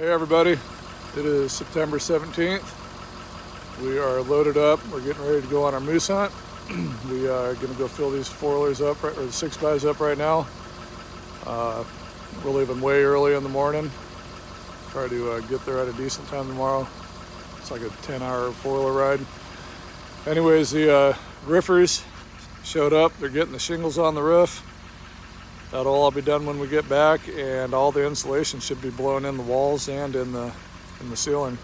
Hey everybody, it is September 17th. We are loaded up. We're getting ready to go on our moose hunt. we are going to go fill these foilers up, or the six guys up right now. Uh, we're leaving way early in the morning. Try to uh, get there at a decent time tomorrow. It's like a 10 hour foiler ride. Anyways, the uh, riffers showed up. They're getting the shingles on the roof. That'll all be done when we get back and all the insulation should be blown in the walls and in the in the ceiling.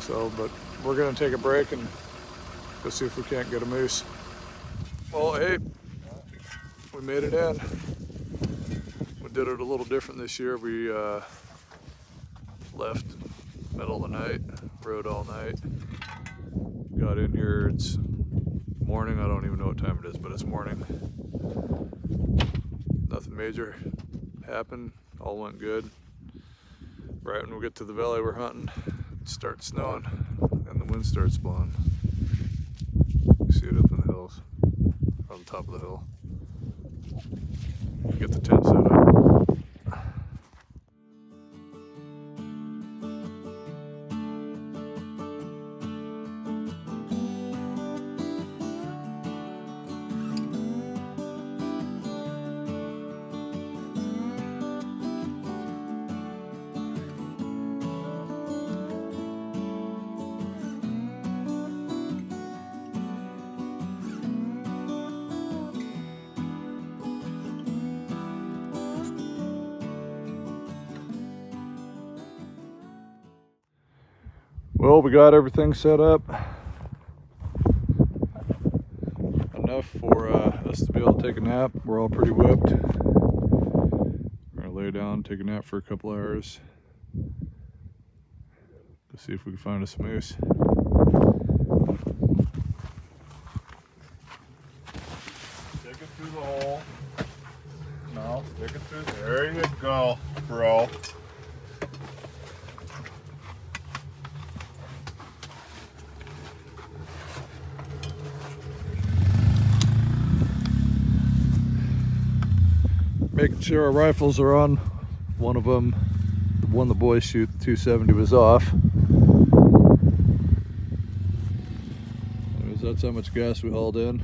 So, but we're gonna take a break and go see if we can't get a moose. Well, hey, we made it in. We did it a little different this year. We uh, left middle of the night, rode all night. Got in here, it's morning. I don't even know what time it is, but it's morning nothing major happened. All went good. Right when we get to the valley we're hunting, it starts snowing and the wind starts blowing. You see it up in the hills, on top of the hill. Get the tent set up. Well, we got everything set up. Enough for uh, us to be able to take a nap. We're all pretty whipped. We're gonna lay down, take a nap for a couple hours. Let's see if we can find us a moose. Stick it through the hole. No, stick it through. There you go, bro. Our rifles are on. One of them, the one the boys shoot, the 270 was off. Anyways, that's how much gas we hauled in.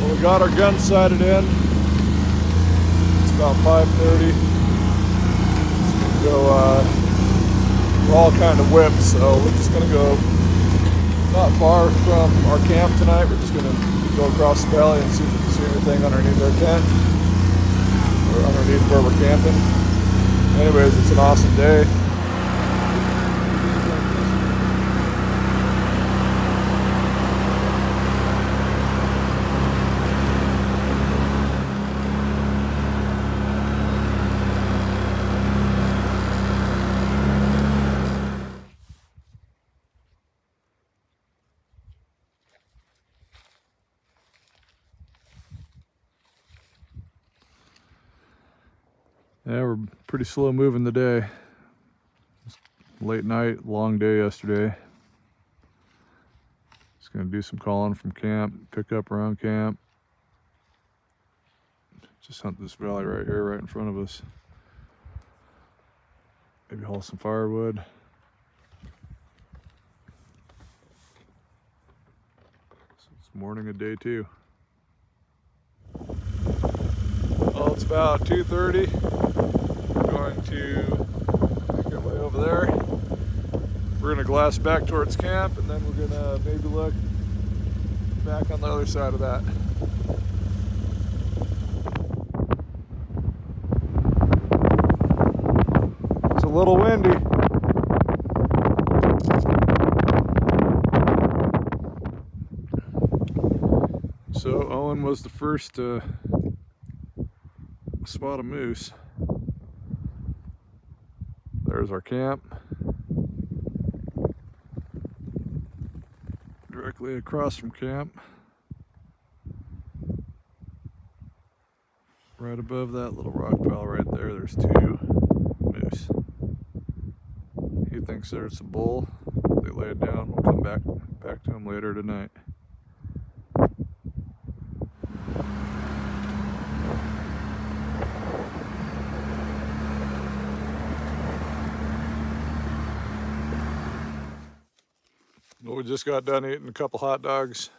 Well, we got our guns sighted in. It's about 5.30. Go uh, all kind of whipped, so we're just gonna go not far from our camp tonight. We're just gonna go across the valley and see if we can see anything underneath our tent or underneath where we're camping. Anyways, it's an awesome day. Yeah, we're pretty slow moving today. Late night, long day yesterday. Just gonna do some calling from camp, pick up around camp. Just hunt this valley right here, right in front of us. Maybe haul some firewood. It's morning of day two. Well, it's about 2.30. Going to make our way over there. We're gonna glass back towards camp and then we're gonna maybe look back on the other side of that. It's a little windy. So Owen was the first to spot a moose. There's our camp. Directly across from camp. Right above that little rock pile right there, there's two moose. He thinks there's a bull. they lay it down. We'll come back back to him later tonight. We just got done eating a couple hot dogs.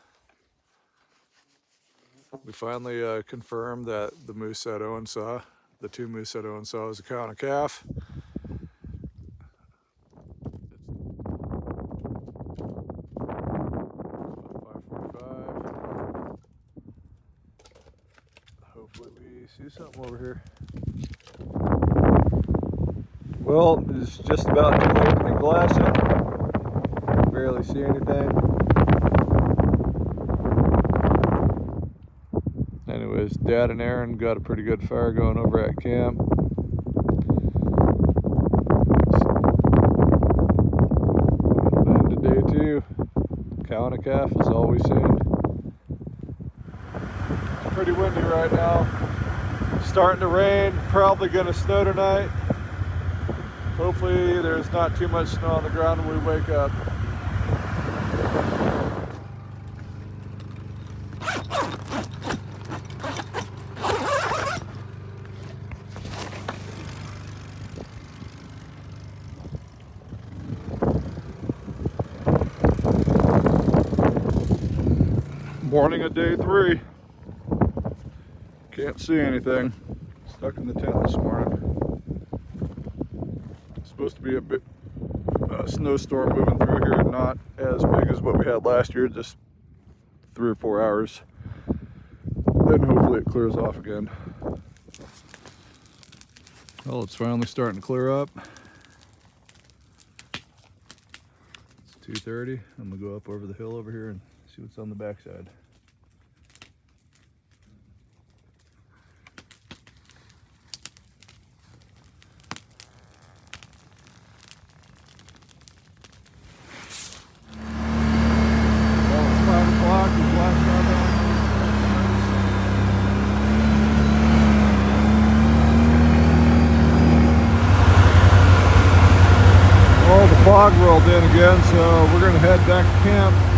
We finally uh, confirmed that the moose that Owen saw, the two moose that Owen saw, was a cow and a calf. Hopefully we see something over here. Well, it's just about too late to be glassing. Barely see anything. Anyways, Dad and Aaron got a pretty good fire going over at camp. Then to day two, cow and a calf is all we seen. It's pretty windy right now. Starting to rain, probably gonna snow tonight. Hopefully there's not too much snow on the ground when we wake up. Morning of day three. Can't see anything. Stuck in the tent this morning. Supposed to be a bit snowstorm moving through here, not as big as what we had last year, just three or four hours. Then hopefully it clears off again. Well, it's finally starting to clear up. It's 2.30. I'm gonna go up over the hill over here and see what's on the backside. Well, it's five o'clock. We've left out Oh, the fog rolled in again, so we're gonna head back to camp.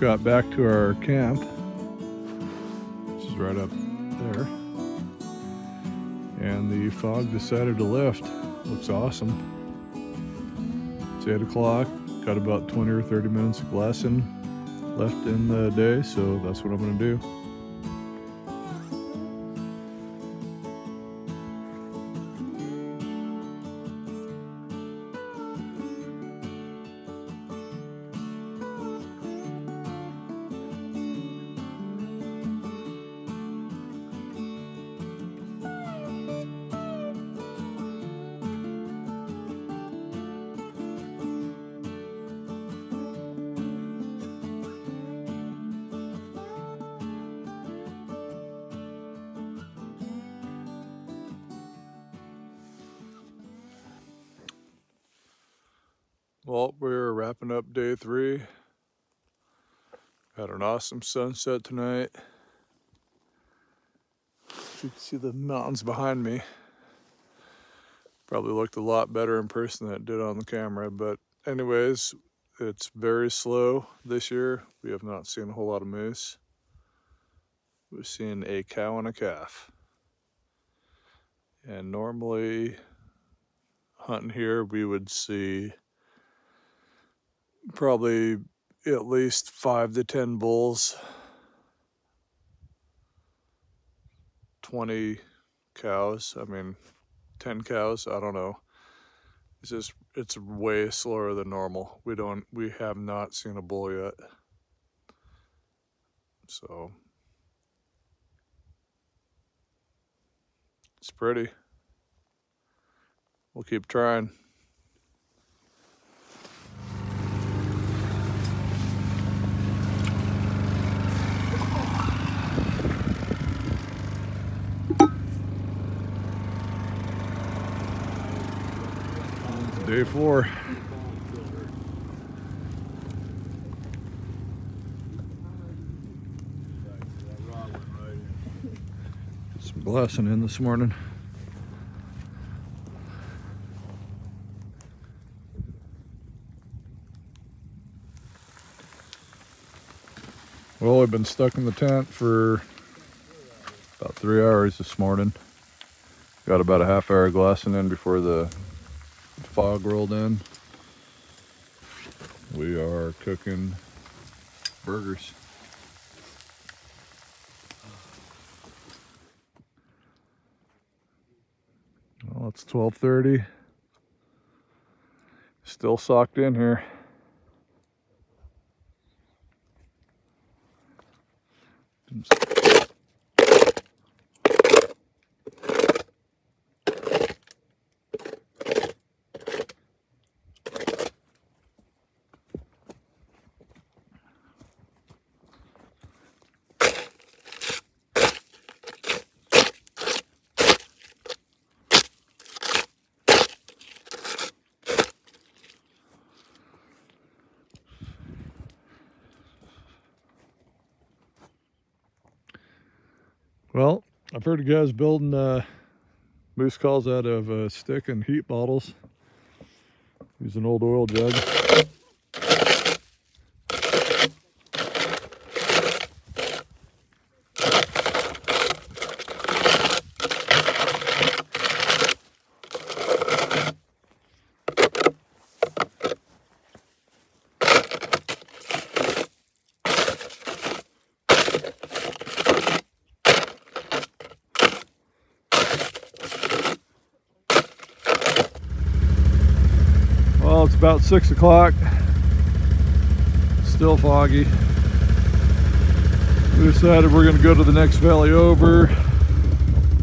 Got back to our camp. This is right up there. And the fog decided to lift. Looks awesome. It's 8 o'clock. Got about 20 or 30 minutes of glassing left in the day, so that's what I'm going to do. Well, we're wrapping up day three. Had an awesome sunset tonight. You can see the mountains behind me. Probably looked a lot better in person than it did on the camera, but anyways, it's very slow this year. We have not seen a whole lot of moose. We've seen a cow and a calf. And normally hunting here, we would see probably at least five to ten bulls 20 cows. I mean, 10 cows. I don't know. It's just, it's way slower than normal. We don't, we have not seen a bull yet. So, it's pretty. We'll keep trying. Day four. Some glassing in this morning. Well, I've been stuck in the tent for about three hours this morning. Got about a half hour glassing in before the fog rolled in. We are cooking burgers. Well, it's 12:30. Still socked in here. Well, I've heard you guys building uh, moose calls out of uh, stick and heat bottles. Use an old oil jug. About six o'clock. Still foggy. We decided we're gonna go to the next valley over,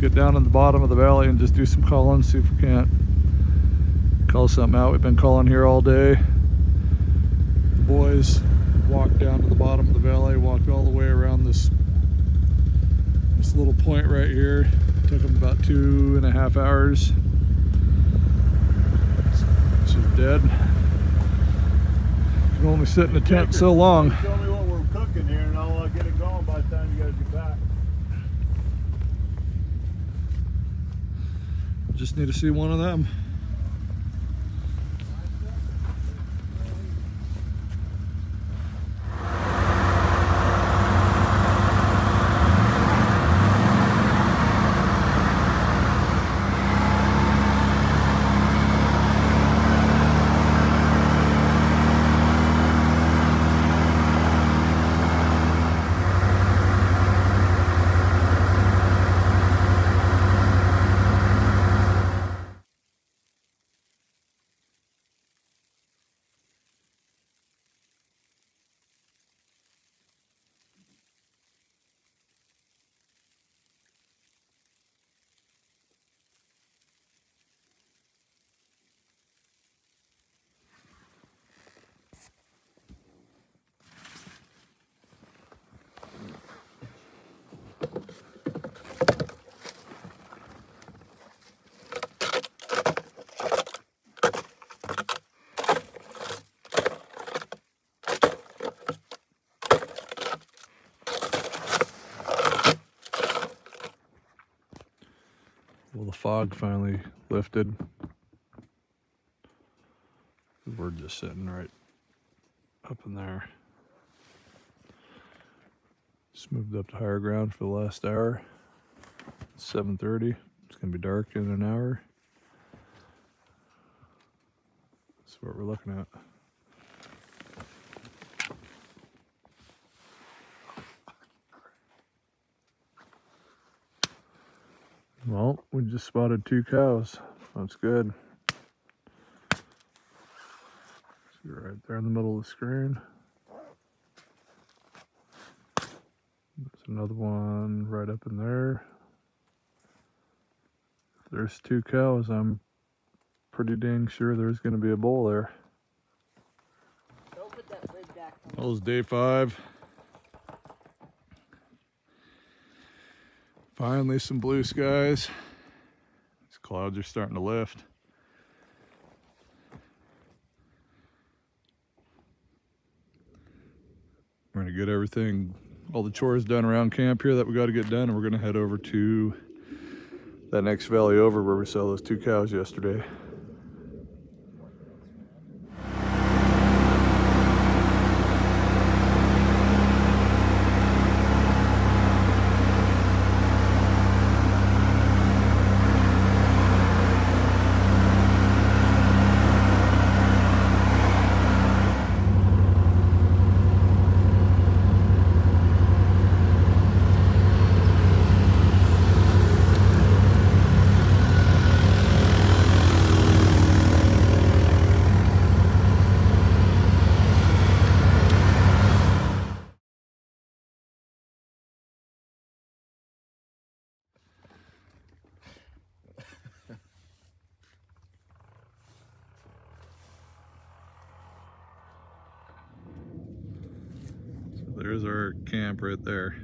get down in the bottom of the valley and just do some calling, see if we can't call something out. We've been calling here all day. The boys walked down to the bottom of the valley, walked all the way around this this little point right here. Took them about two and a half hours. She's dead. Can only sit in the tent so long. Tell me what we're cooking here and I'll uh, get it going by the time you guys get back. Just need to see one of them. Well, the fog finally lifted. We're just sitting right up in there. Moved up to higher ground for the last hour. It's 7.30. It's gonna be dark in an hour. That's what we're looking at. Well, we just spotted two cows. That's good. See right there in the middle of the screen. There's another one right up in there. If there's two cows, I'm pretty dang sure there's going to be a bull there. That was day five. Finally, some blue skies. These clouds are starting to lift. We're gonna get everything, all the chores done around camp here that we got to get done, and we're gonna head over to that next valley over where we saw those two cows yesterday. There's our camp right there.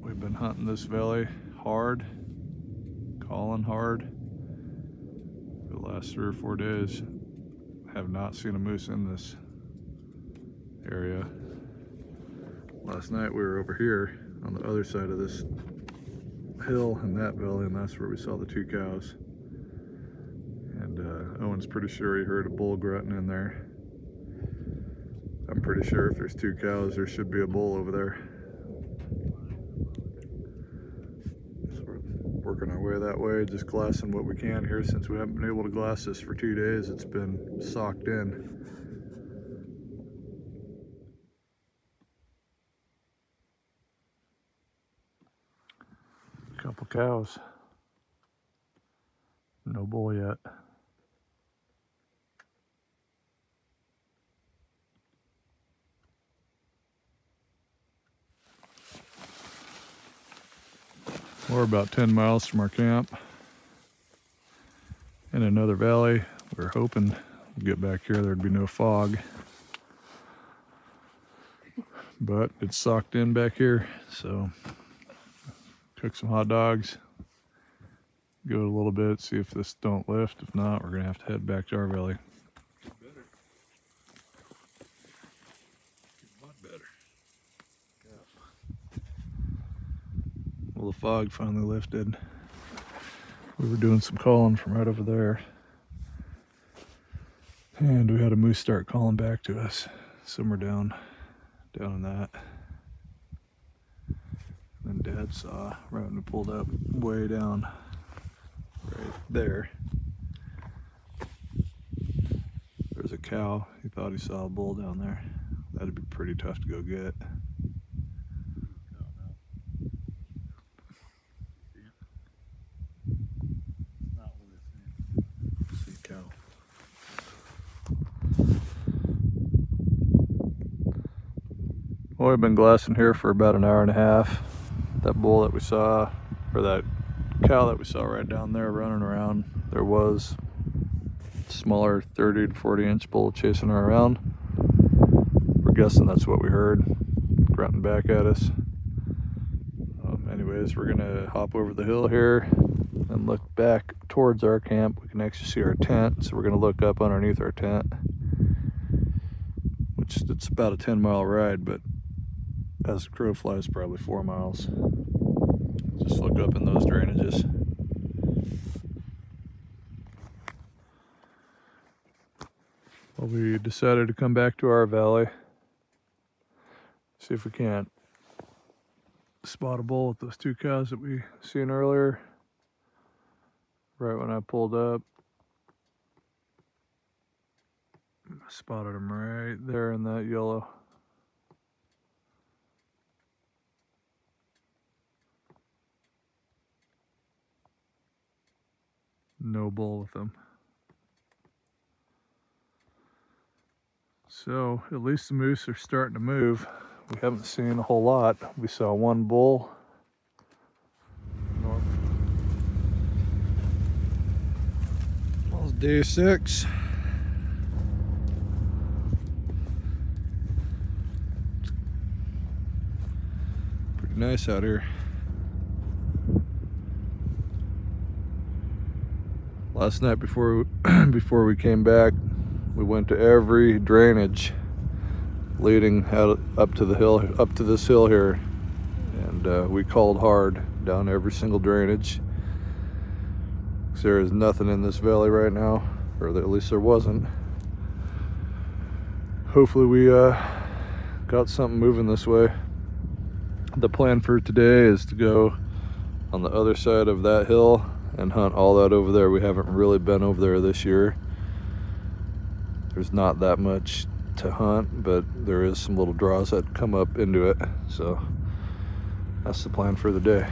We've been hunting this valley hard, calling hard the last three or four days. Have not seen a moose in this area. Last night we were over here on the other side of this hill in that valley, and that's where we saw the two cows. And uh, Owen's pretty sure he heard a bull grunting in there. Pretty sure if there's two cows, there should be a bull over there. So we're working our way that way, just glassing what we can here since we haven't been able to glass this for two days. It's been socked in. A Couple cows. No bull yet. We're about 10 miles from our camp in another valley. We're hoping we'll get back here, there'd be no fog. But it's socked in back here, so cook some hot dogs, go a little bit, see if this don't lift. If not, we're gonna have to head back to our valley. Fog finally lifted. We were doing some calling from right over there. And we had a moose start calling back to us somewhere down, down in that. And then Dad saw right when we pulled up way down right there. There's a cow. He thought he saw a bull down there. That'd be pretty tough to go get. See a cow. Been glassing here for about an hour and a half. That bull that we saw, or that cow that we saw right down there running around, there was smaller 30 to 40 inch bull chasing her around. We're guessing that's what we heard, grunting back at us. Um, anyways, we're gonna hop over the hill here and look back towards our camp. We can actually see our tent, so we're gonna look up underneath our tent. Which it's about a 10 mile ride, but as the crow flies, probably four miles. Just look up in those drainages. Well, we decided to come back to our valley. See if we can't spot a bull with those two cows that we seen earlier. Right when I pulled up. I spotted them right there in that yellow. No bull with them. So at least the moose are starting to move. We haven't seen a whole lot. We saw one bull. Day six. Pretty nice out here. Last night before before we came back, we went to every drainage leading out up to the hill up to this hill here. And uh, we called hard down every single drainage. There is nothing in this valley right now or at least there wasn't. Hopefully we uh, got something moving this way. The plan for today is to go on the other side of that hill and hunt all that over there we haven't really been over there this year there's not that much to hunt, but there is some little draws that come up into it. So that's the plan for the day.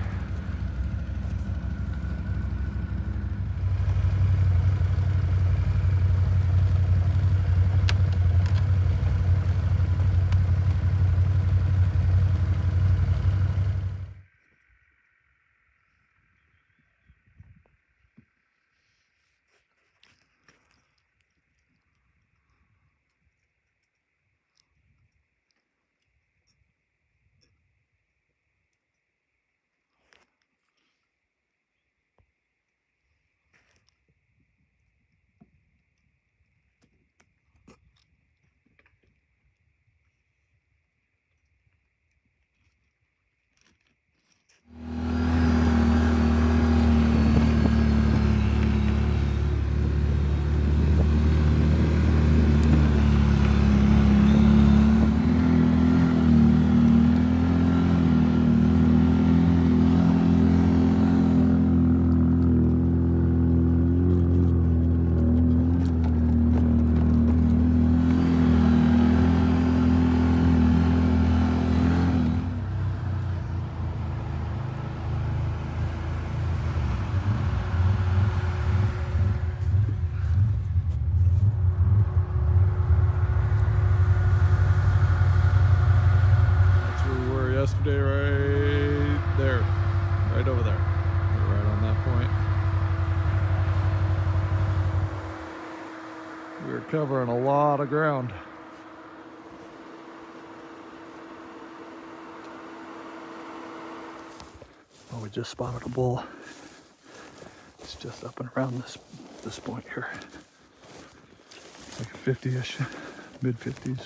yesterday right there, right over there, right on that point. We are covering a lot of ground. Oh, we just spotted a bull. It's just up and around this this point here. Like 50-ish, mid 50s,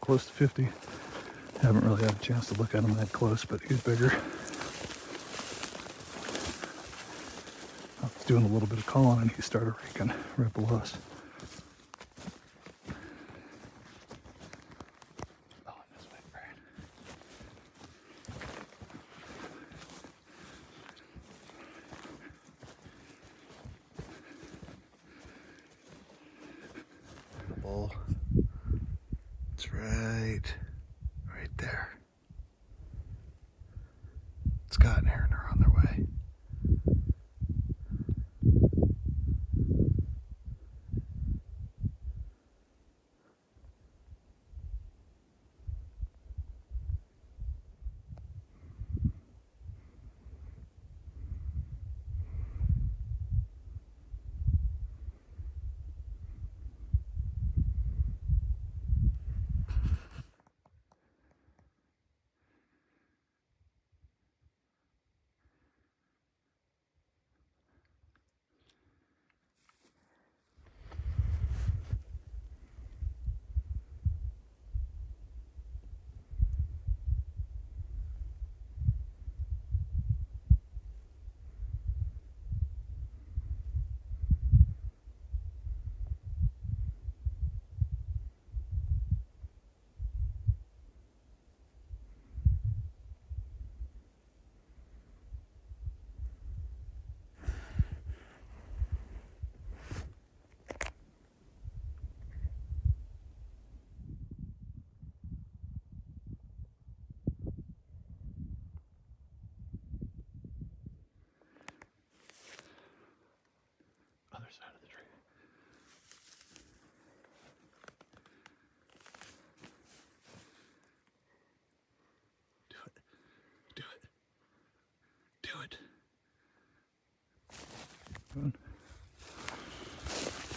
close to 50. Haven't really had a chance to look at him that close, but he's bigger. I was doing a little bit of calling and he started raking right below us. It's right right there.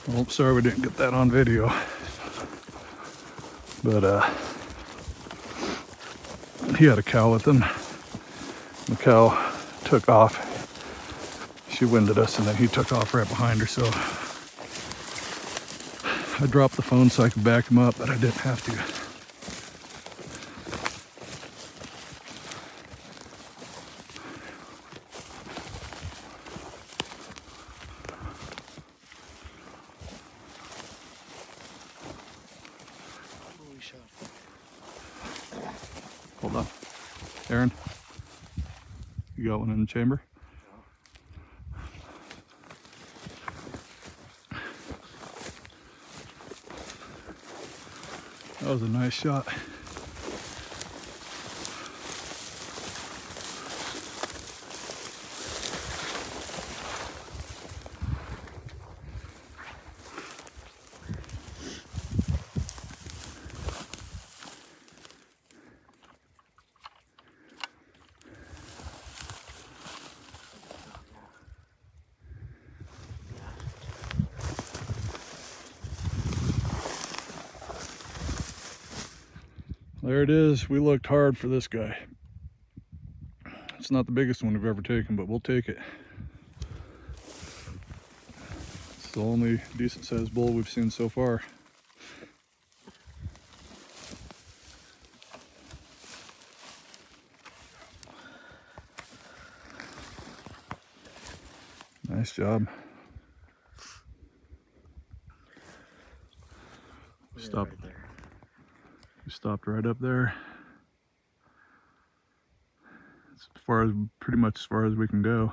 Well, sorry we didn't get that on video. But uh, he had a cow with him. The cow took off. She winded us and then he took off right behind her. So I dropped the phone so I could back him up, but I didn't have to. Hold on. Aaron, chamber? That was a nice shot. There it is. We looked hard for this guy. It's not the biggest one we've ever taken, but we'll take it. It's the only decent sized bull we've seen so far. Nice job. Stop. Right stopped right up there. As far as pretty much as far as we can go.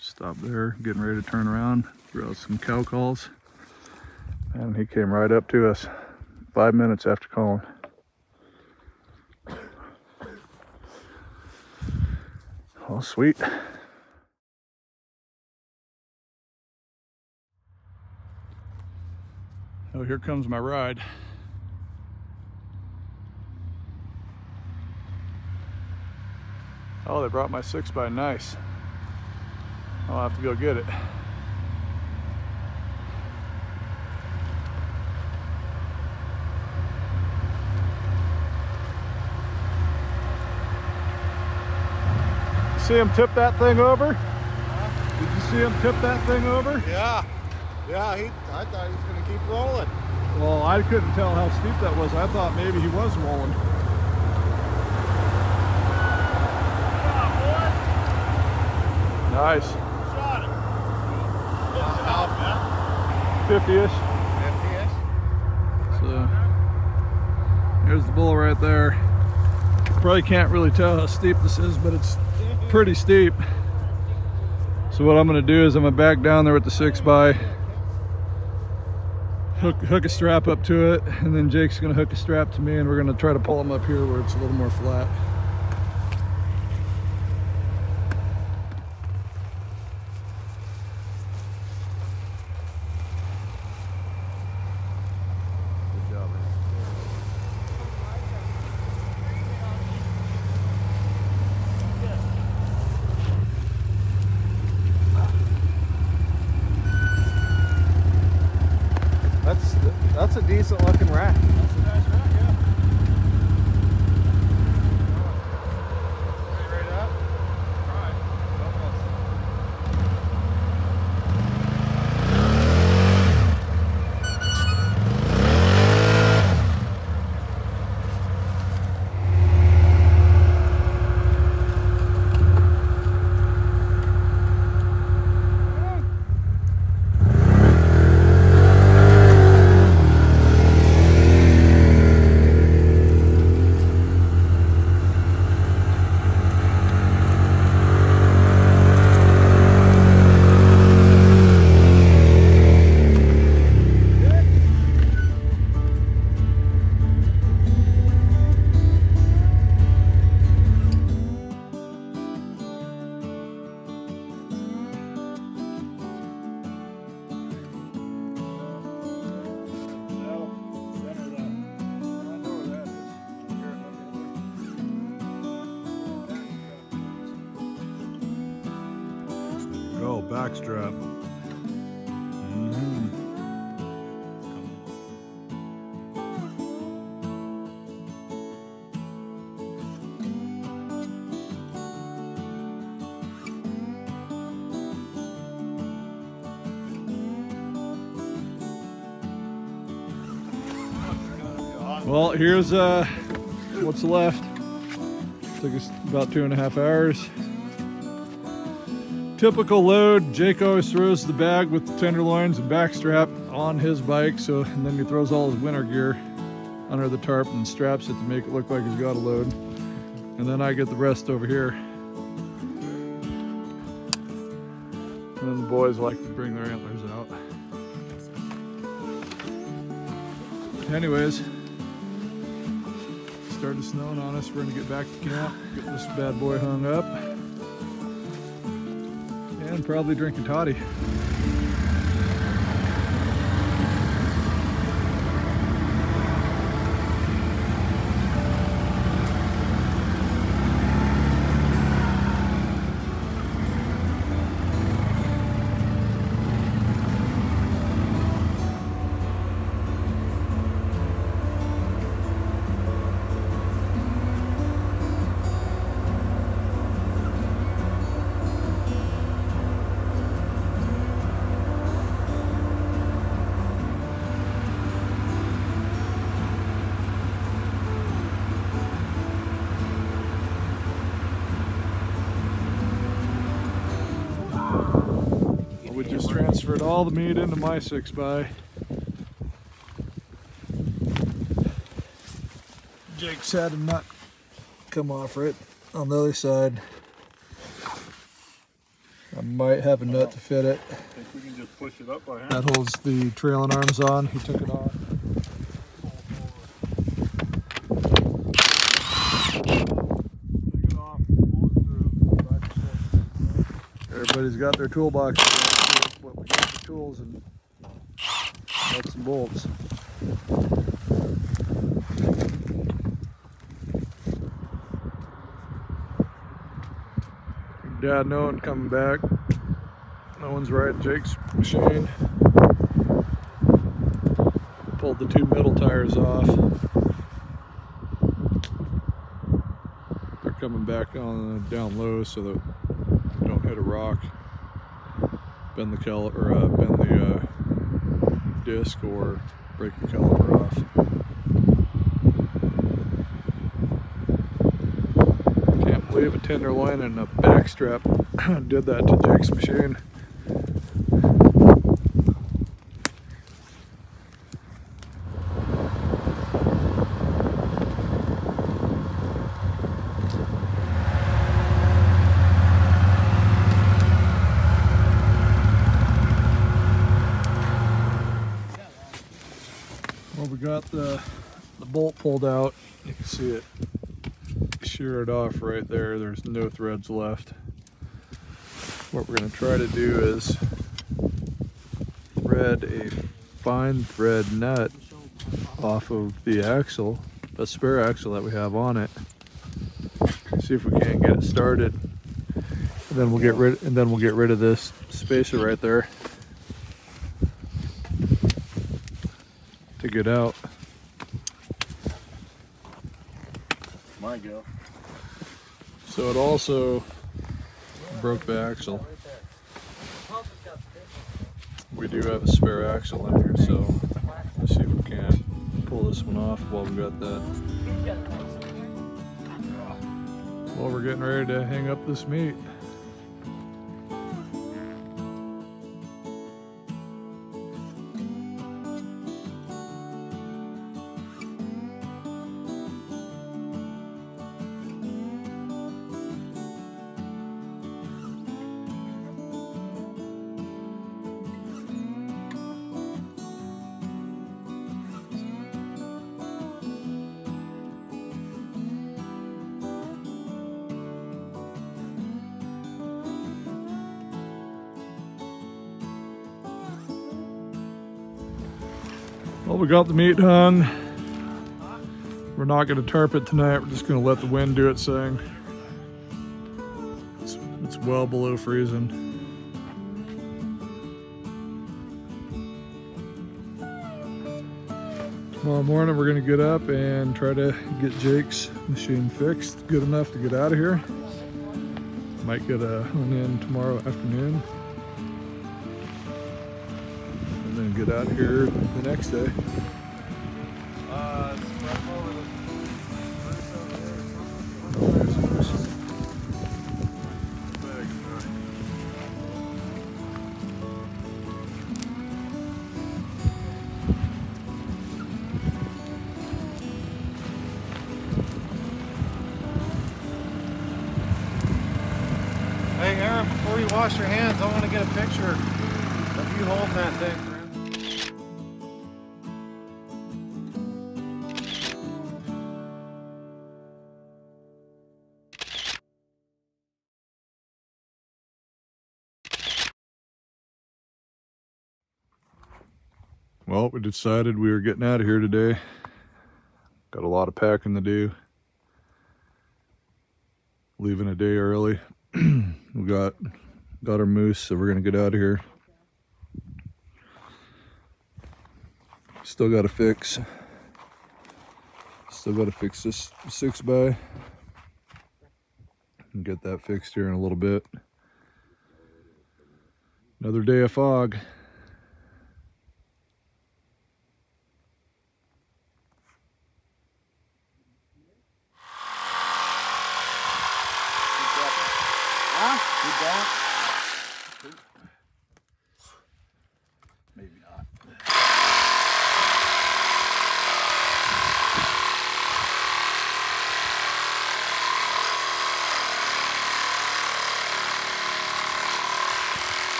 Stop there, getting ready to turn around, throw out some cow calls. And he came right up to us five minutes after calling. Oh, sweet. Oh, here comes my ride. Oh, they brought my six by nice. I'll have to go get it. See him tip that thing over? Did you see him tip that thing over? Yeah. Yeah, he, I thought he was going to keep rolling. Well, I couldn't tell how steep that was. I thought maybe he was rolling. Nice. Shot man. 50-ish. 50-ish. So there's the bull right there. Probably can't really tell how steep this is, but it's pretty steep. So what I'm gonna do is I'm gonna back down there with the six by, hook, hook a strap up to it, and then Jake's gonna hook a strap to me and we're gonna try to pull him up here where it's a little more flat. Here's uh, what's left. Took us about two and a half hours. Typical load, Jake always throws the bag with the tenderloins and backstrap on his bike, so and then he throws all his winter gear under the tarp and straps it to make it look like he's got a load. And then I get the rest over here. And then the boys like to bring their antlers out. Anyways, started snowing on us. We're gonna get back to camp, get this bad boy hung up, and probably drink a toddy. All the meat into my six by. Jake's had a nut come off it on the other side. I might have a nut to fit it. Think we can just push it up by hand? That holds the trailing arms on. He took it off. Take it off, pull it through, back and forth. Everybody's got their toolbox. What we got the tools and nuts and bolts. Dad, no one coming back. No one's riding Jake's machine. Pulled the two middle tires off. They're coming back on down low so that don't hit a rock. Bend the cal or uh, bend the uh, disc or break the caliper off. Can't believe a tenderloin and a backstrap did that to Jake's machine. Got the, the bolt pulled out. You can see it sheared off right there. There's no threads left. What we're going to try to do is thread a fine thread nut off of the axle, a spare axle that we have on it. See if we can't get it started. And then we'll get rid and then we'll get rid of this spacer right there get out. My go. So it also broke the axle. We do have a spare axle in here, so let's see if we can pull this one off while we got that. Well, we're getting ready to hang up this meat. Well, we got the meat done. We're not gonna tarp it tonight. We're just gonna let the wind do its thing. It's, it's well below freezing. Tomorrow morning, we're gonna get up and try to get Jake's machine fixed good enough to get out of here. Might get a one in tomorrow afternoon. Get out here the next day. Hey Aaron, before you wash your hands, I want to get a picture of you holding that thing, Well, we decided we were getting out of here today. Got a lot of packing to do. Leaving a day early. we got got our moose, so we're gonna get out of here. Still got to fix. Still got to fix this six by. And get that fixed here in a little bit. Another day of fog.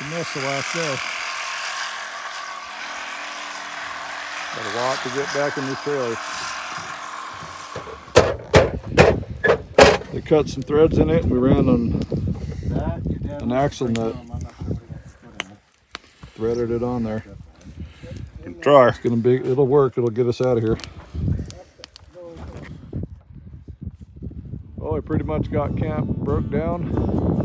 We missed the last day. Got a lot to get back in these trailers. They cut some threads in it and we ran on An axle nut. threaded it on there. Try. It's gonna be it'll work, it'll get us out of here. Well, we pretty much got camp broke down.